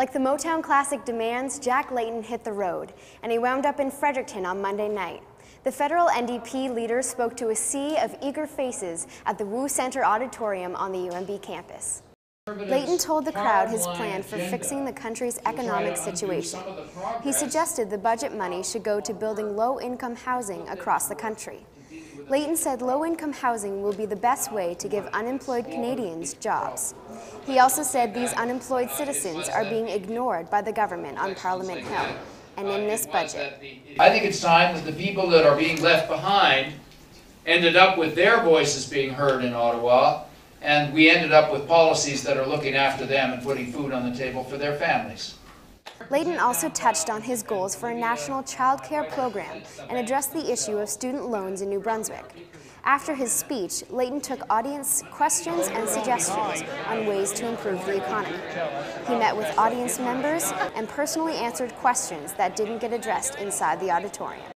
Like the Motown classic demands, Jack Layton hit the road, and he wound up in Fredericton on Monday night. The federal NDP leader spoke to a sea of eager faces at the Wu Center Auditorium on the UNB campus. Layton told the crowd his plan for fixing the country's economic situation. He suggested the budget money should go to building low-income housing across the country. Layton said low-income housing will be the best way to give unemployed Canadians jobs. He also said these unemployed citizens are being ignored by the government on Parliament Hill and in this budget. I think it's time that the people that are being left behind ended up with their voices being heard in Ottawa, and we ended up with policies that are looking after them and putting food on the table for their families. Layton also touched on his goals for a national child care program and addressed the issue of student loans in New Brunswick. After his speech, Layton took audience questions and suggestions on ways to improve the economy. He met with audience members and personally answered questions that didn't get addressed inside the auditorium.